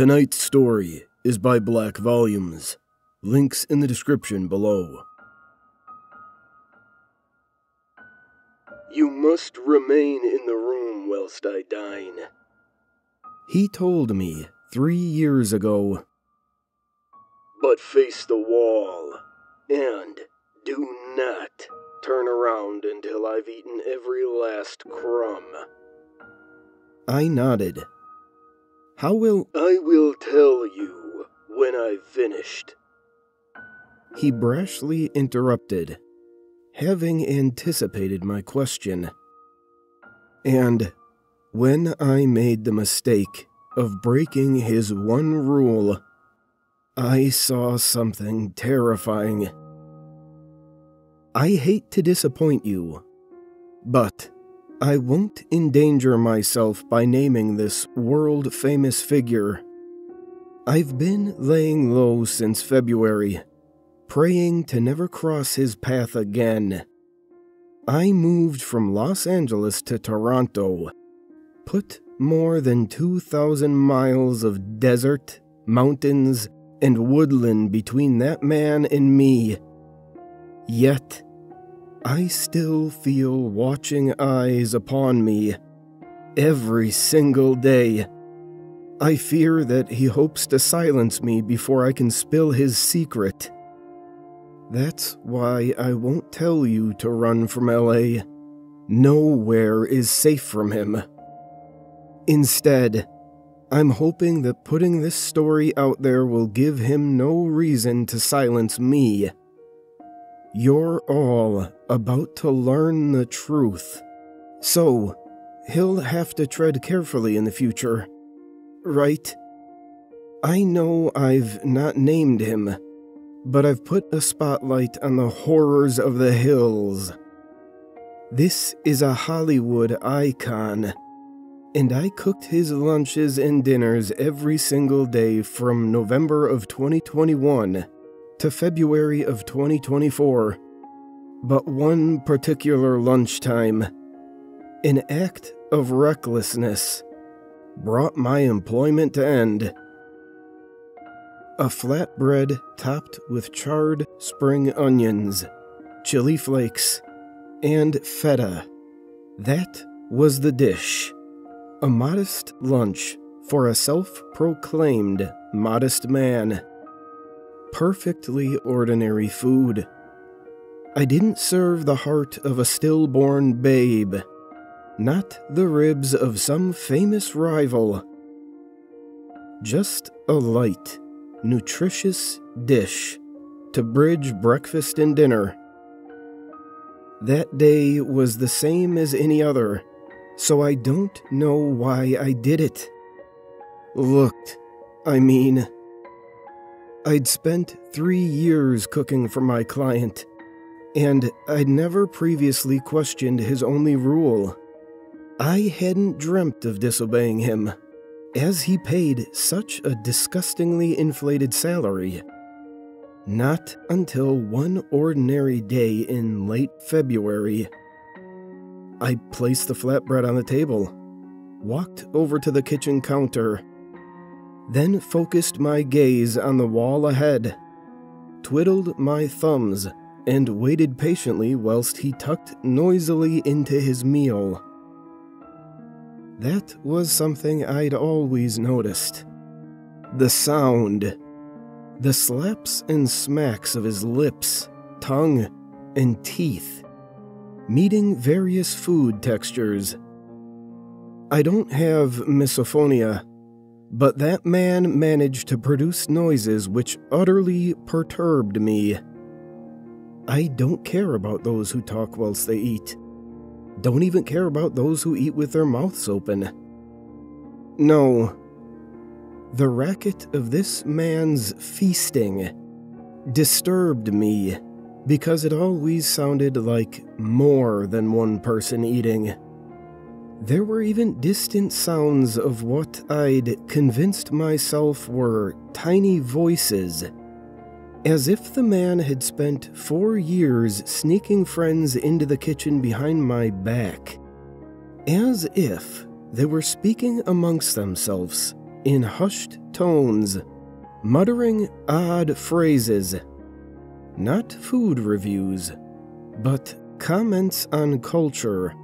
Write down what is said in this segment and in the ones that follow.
Tonight's story is by Black Volumes. Links in the description below. You must remain in the room whilst I dine. He told me three years ago. But face the wall, and do not turn around until I've eaten every last crumb. I nodded. How will. I will tell you when I've finished. He brashly interrupted, having anticipated my question. And when I made the mistake of breaking his one rule, I saw something terrifying. I hate to disappoint you, but I won't endanger myself by naming this world famous figure. I've been laying low since February, praying to never cross his path again. I moved from Los Angeles to Toronto, put more than 2,000 miles of desert, mountains, and woodland between that man and me. Yet, I still feel watching eyes upon me every single day. I fear that he hopes to silence me before I can spill his secret. That's why I won't tell you to run from LA. Nowhere is safe from him. Instead, I'm hoping that putting this story out there will give him no reason to silence me. You're all about to learn the truth. So, he'll have to tread carefully in the future. Right? I know I've not named him, but I've put a spotlight on the horrors of the hills. This is a Hollywood icon, and I cooked his lunches and dinners every single day from November of 2021 to February of 2024. But one particular lunchtime, an act of recklessness brought my employment to end. A flatbread topped with charred spring onions, chili flakes, and feta. That was the dish. A modest lunch for a self proclaimed modest man perfectly ordinary food. I didn't serve the heart of a stillborn babe, not the ribs of some famous rival. Just a light, nutritious dish to bridge breakfast and dinner. That day was the same as any other, so I don't know why I did it. Looked, I mean, I'd spent three years cooking for my client, and I'd never previously questioned his only rule. I hadn't dreamt of disobeying him, as he paid such a disgustingly inflated salary. Not until one ordinary day in late February. I placed the flatbread on the table, walked over to the kitchen counter, then focused my gaze on the wall ahead, twiddled my thumbs, and waited patiently whilst he tucked noisily into his meal. That was something I'd always noticed. The sound. The slaps and smacks of his lips, tongue, and teeth, meeting various food textures. I don't have misophonia but that man managed to produce noises which utterly perturbed me. I don't care about those who talk whilst they eat. Don't even care about those who eat with their mouths open. No. The racket of this man's feasting disturbed me because it always sounded like more than one person eating. There were even distant sounds of what I'd convinced myself were tiny voices, as if the man had spent four years sneaking friends into the kitchen behind my back, as if they were speaking amongst themselves in hushed tones, muttering odd phrases. Not food reviews, but comments on culture,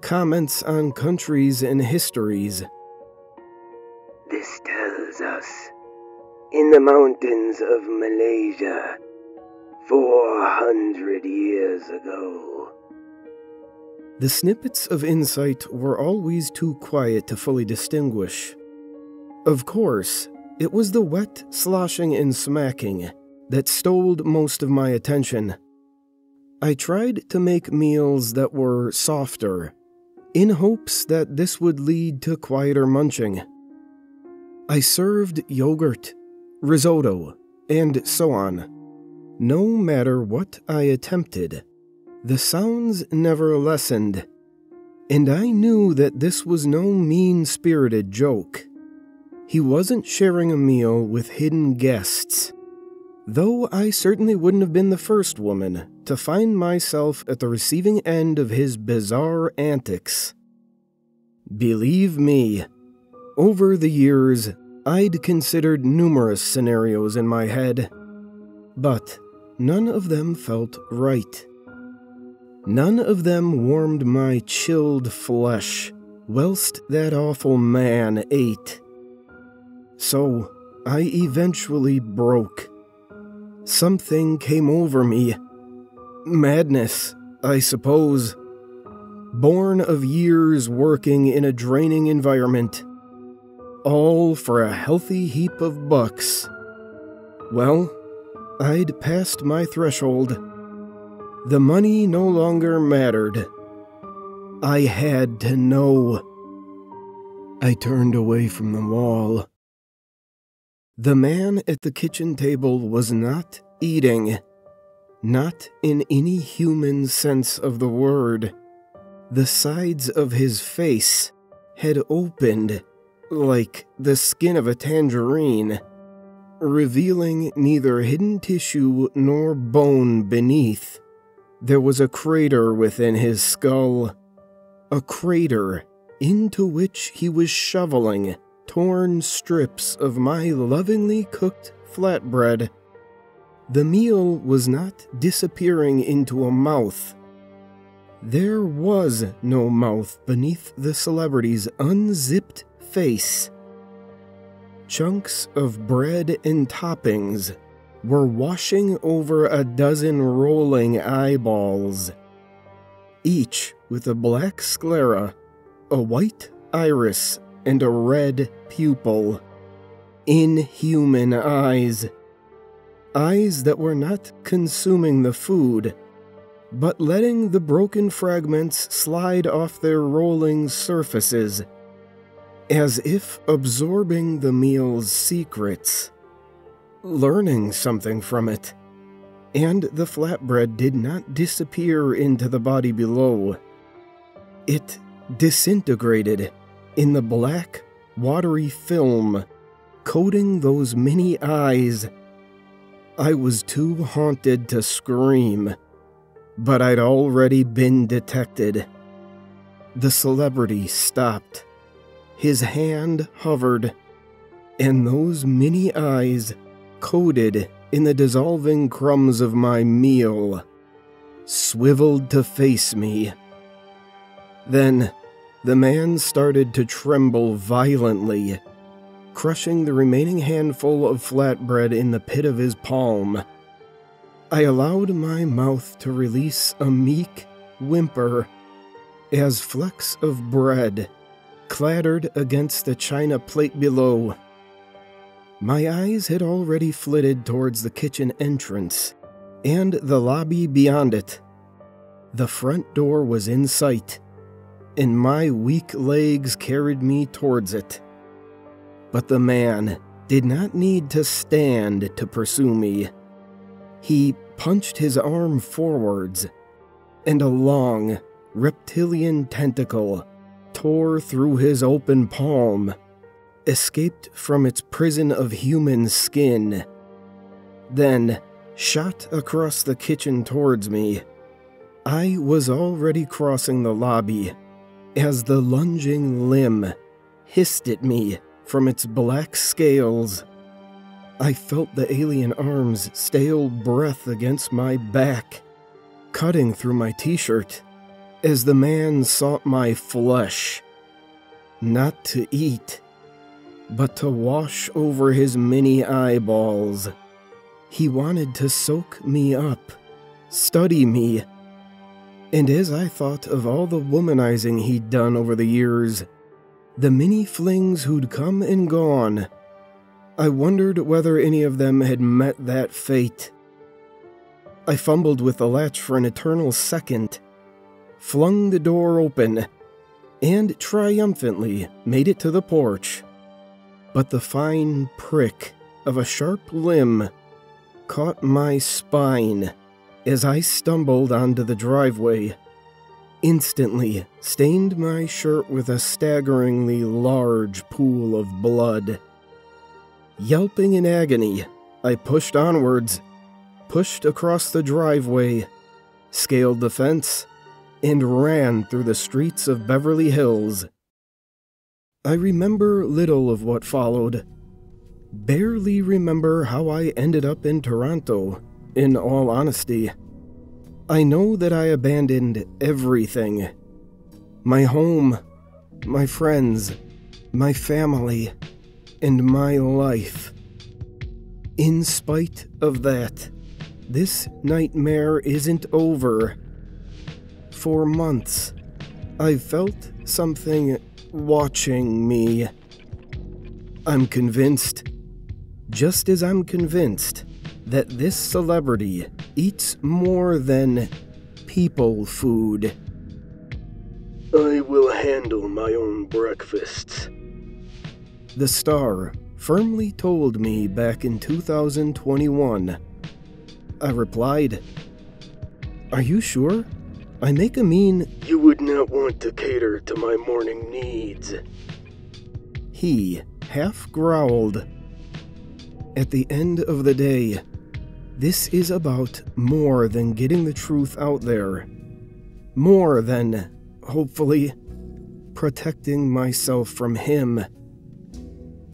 comments on countries and histories. This tells us in the mountains of Malaysia, 400 years ago. The snippets of insight were always too quiet to fully distinguish. Of course, it was the wet sloshing and smacking that stole most of my attention. I tried to make meals that were softer, in hopes that this would lead to quieter munching. I served yogurt, risotto, and so on. No matter what I attempted, the sounds never lessened, and I knew that this was no mean spirited joke. He wasn't sharing a meal with hidden guests. Though I certainly wouldn't have been the first woman to find myself at the receiving end of his bizarre antics. Believe me, over the years, I'd considered numerous scenarios in my head, but none of them felt right. None of them warmed my chilled flesh whilst that awful man ate. So I eventually broke. Something came over me. Madness, I suppose. Born of years working in a draining environment. All for a healthy heap of bucks. Well, I'd passed my threshold. The money no longer mattered. I had to know. I turned away from the wall. The man at the kitchen table was not eating. Not in any human sense of the word. The sides of his face had opened like the skin of a tangerine, revealing neither hidden tissue nor bone beneath. There was a crater within his skull, a crater into which he was shoveling torn strips of my lovingly cooked flatbread. The meal was not disappearing into a mouth. There was no mouth beneath the celebrity's unzipped face. Chunks of bread and toppings were washing over a dozen rolling eyeballs, each with a black sclera, a white iris, and a red pupil. Inhuman eyes. Eyes that were not consuming the food, but letting the broken fragments slide off their rolling surfaces as if absorbing the meal's secrets, learning something from it. And the flatbread did not disappear into the body below. It disintegrated in the black, watery film coating those many eyes. I was too haunted to scream, but I'd already been detected. The celebrity stopped his hand hovered, and those many eyes, coated in the dissolving crumbs of my meal, swiveled to face me. Then the man started to tremble violently, crushing the remaining handful of flatbread in the pit of his palm. I allowed my mouth to release a meek whimper as flecks of bread clattered against the china plate below. My eyes had already flitted towards the kitchen entrance and the lobby beyond it. The front door was in sight, and my weak legs carried me towards it. But the man did not need to stand to pursue me. He punched his arm forwards, and a long, reptilian tentacle tore through his open palm, escaped from its prison of human skin, then shot across the kitchen towards me. I was already crossing the lobby as the lunging limb hissed at me from its black scales. I felt the alien arm's stale breath against my back, cutting through my t shirt, as the man sought my flesh. Not to eat, but to wash over his many eyeballs. He wanted to soak me up, study me. And as I thought of all the womanizing he'd done over the years, the many flings who'd come and gone, I wondered whether any of them had met that fate. I fumbled with the latch for an eternal second, flung the door open, and triumphantly made it to the porch. But the fine prick of a sharp limb caught my spine as I stumbled onto the driveway. Instantly stained my shirt with a staggeringly large pool of blood. Yelping in agony, I pushed onwards, pushed across the driveway, scaled the fence, and ran through the streets of Beverly Hills. I remember little of what followed. Barely remember how I ended up in Toronto, in all honesty. I know that I abandoned everything my home, my friends, my family and my life. In spite of that, this nightmare isn't over. For months, I've felt something watching me. I'm convinced, just as I'm convinced, that this celebrity eats more than people food. I will handle my own breakfasts. The Star firmly told me back in 2021. I replied, Are you sure? I make a mean. You would not want to cater to my morning needs. He half growled. At the end of the day, this is about more than getting the truth out there. More than, hopefully, protecting myself from him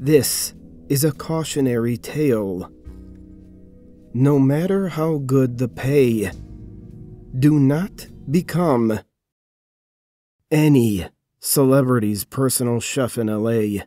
this is a cautionary tale. No matter how good the pay, do not become any celebrity's personal chef in LA.